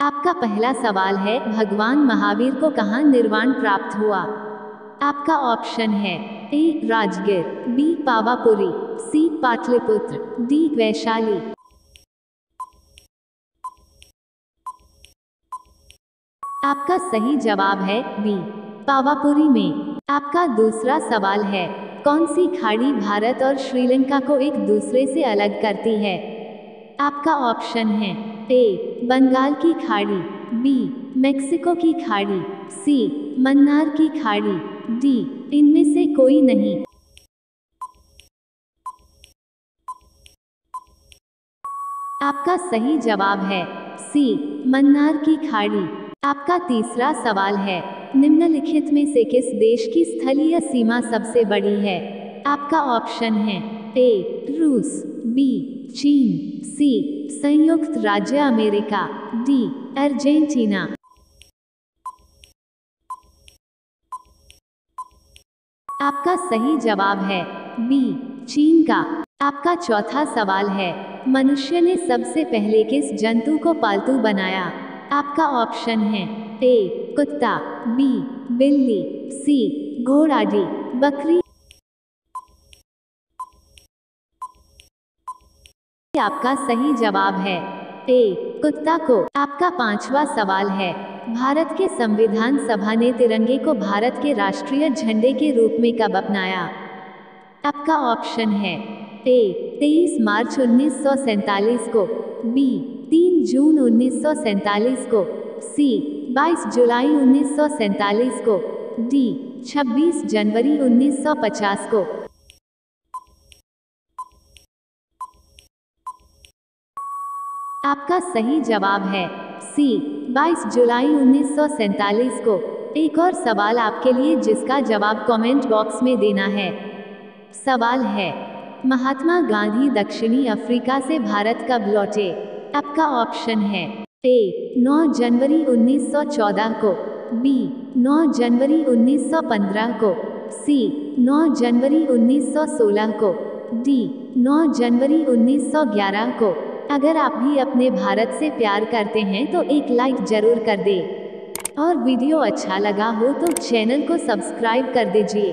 आपका पहला सवाल है, भगवान महावीर को कहाँ निर्वाण प्राप्त हुआ? आपका ऑप्शन है, A, Rajgir, B, Pawapuri, C, Pataliputra, D, Vaishali. आपका सही जवाब है, बी, पावापुरी में। आपका दूसरा सवाल है, कौन सी खाड़ी भारत और श्रीलंका को एक दूसरे से अलग करती है? आपका ऑप्शन है ए बंगाल की खाड़ी बी मेक्सिको की खाड़ी सी मन्नार की खाड़ी डी इनमें से कोई नहीं। आपका सही जवाब है सी मन्नार की खाड़ी। आपका तीसरा सवाल है, निम्नलिखित में से किस देश की स्थलीय सीमा सबसे बड़ी है? आपका ऑप्शन है ए रूस बी चीन, सी, संयुक्त राज्य अमेरिका, डी, अर्जेंटीना। आपका सही जवाब है बी, चीन का। आपका चौथा सवाल है, मनुष्य ने सबसे पहले किस जंतु को पालतू बनाया? आपका ऑप्शन है ए, कुत्ता, बी, बिल्ली, सी, घोड़ा डी बकरी। आपका सही जवाब है। ए, कुत्ता को। आपका पांचवा सवाल है। भारत के संविधान सभा ने तिरंगे को भारत के राष्ट्रीय झंडे के रूप में कब अपनाया? आपका ऑप्शन है। ए 23 मार्च उन्नीस को। बी 3 जून उन्नीस को। सी 22 जुलाई उन्नीस को। डी 26 जनवरी 1950 को। आपका सही जवाब है। सी 22 जुलाई उन्नीस सौ सैंतालीस को एक और सवाल आपके लिए जिसका जवाब कमेंट बॉक्स में देना है। सवाल है, महात्मा गांधी दक्षिणी अफ्रीका से भारत कब लौटे? आपका ऑप्शन है, ए 9 जनवरी 1914 को, बी 9 जनवरी 1915 को, सी 9 जनवरी 1916 को, डी 9 जनवरी 1911 को। अगर आप भी अपने भारत से प्यार करते हैं तो एक लाइक ज़रूर कर दे। और वीडियो अच्छा लगा हो तो चैनल को सब्सक्राइब कर दीजिए।